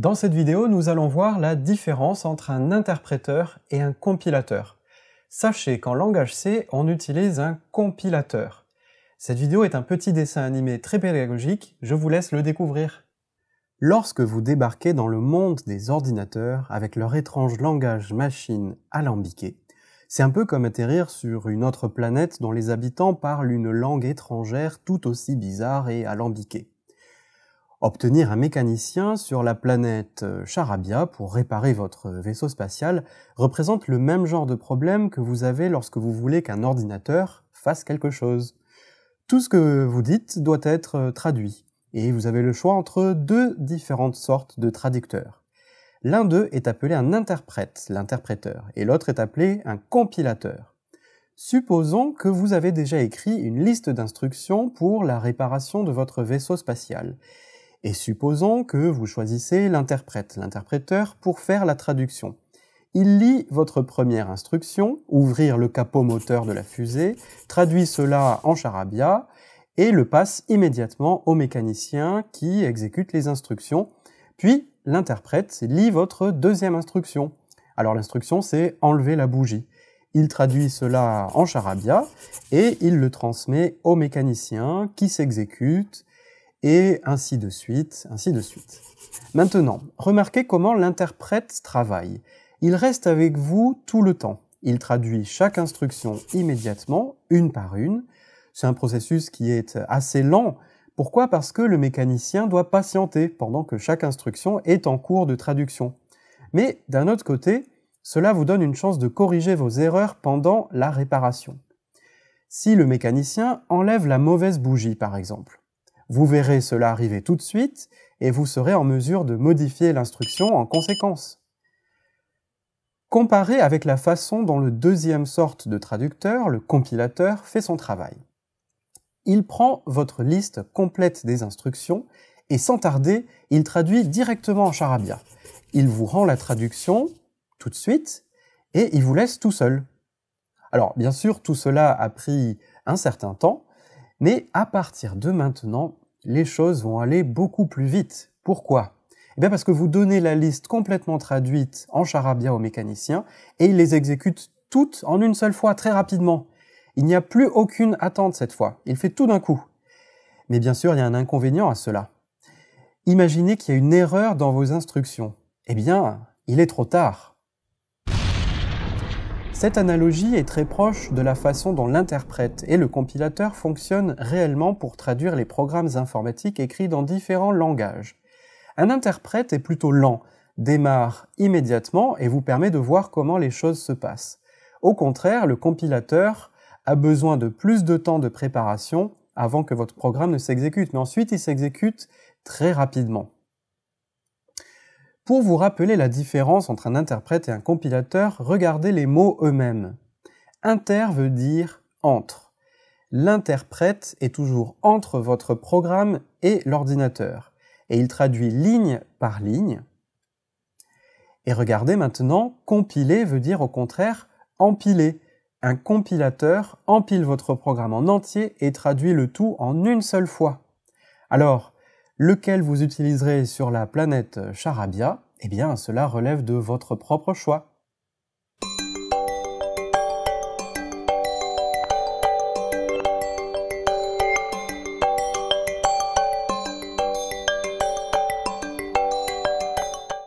Dans cette vidéo, nous allons voir la différence entre un interpréteur et un compilateur. Sachez qu'en langage C, on utilise un compilateur. Cette vidéo est un petit dessin animé très pédagogique, je vous laisse le découvrir. Lorsque vous débarquez dans le monde des ordinateurs avec leur étrange langage machine alambiqué, c'est un peu comme atterrir sur une autre planète dont les habitants parlent une langue étrangère tout aussi bizarre et alambiquée. Obtenir un mécanicien sur la planète euh, Charabia pour réparer votre vaisseau spatial représente le même genre de problème que vous avez lorsque vous voulez qu'un ordinateur fasse quelque chose. Tout ce que vous dites doit être euh, traduit, et vous avez le choix entre deux différentes sortes de traducteurs. L'un d'eux est appelé un interprète, l'interpréteur, et l'autre est appelé un compilateur. Supposons que vous avez déjà écrit une liste d'instructions pour la réparation de votre vaisseau spatial, et supposons que vous choisissez l'interprète, l'interpréteur, pour faire la traduction. Il lit votre première instruction, ouvrir le capot moteur de la fusée, traduit cela en charabia, et le passe immédiatement au mécanicien qui exécute les instructions. Puis l'interprète lit votre deuxième instruction. Alors l'instruction c'est enlever la bougie. Il traduit cela en charabia et il le transmet au mécanicien qui s'exécute et ainsi de suite, ainsi de suite. Maintenant, remarquez comment l'interprète travaille. Il reste avec vous tout le temps. Il traduit chaque instruction immédiatement, une par une. C'est un processus qui est assez lent. Pourquoi? Parce que le mécanicien doit patienter pendant que chaque instruction est en cours de traduction. Mais d'un autre côté, cela vous donne une chance de corriger vos erreurs pendant la réparation. Si le mécanicien enlève la mauvaise bougie, par exemple, vous verrez cela arriver tout de suite et vous serez en mesure de modifier l'instruction en conséquence. Comparez avec la façon dont le deuxième sorte de traducteur, le compilateur, fait son travail. Il prend votre liste complète des instructions et sans tarder, il traduit directement en charabia. Il vous rend la traduction tout de suite et il vous laisse tout seul. Alors bien sûr, tout cela a pris un certain temps, mais à partir de maintenant, les choses vont aller beaucoup plus vite. Pourquoi? Eh bien parce que vous donnez la liste complètement traduite en charabia au mécanicien et il les exécute toutes en une seule fois, très rapidement. Il n'y a plus aucune attente cette fois. Il fait tout d'un coup. Mais bien sûr, il y a un inconvénient à cela. Imaginez qu'il y a une erreur dans vos instructions. Eh bien, il est trop tard. Cette analogie est très proche de la façon dont l'interprète et le compilateur fonctionnent réellement pour traduire les programmes informatiques écrits dans différents langages. Un interprète est plutôt lent, démarre immédiatement et vous permet de voir comment les choses se passent. Au contraire, le compilateur a besoin de plus de temps de préparation avant que votre programme ne s'exécute, mais ensuite il s'exécute très rapidement. Pour vous rappeler la différence entre un interprète et un compilateur, regardez les mots eux-mêmes. Inter veut dire entre. L'interprète est toujours entre votre programme et l'ordinateur, et il traduit ligne par ligne. Et regardez maintenant, compiler veut dire au contraire empiler. Un compilateur empile votre programme en entier et traduit le tout en une seule fois. Alors, lequel vous utiliserez sur la planète Charabia, eh bien cela relève de votre propre choix.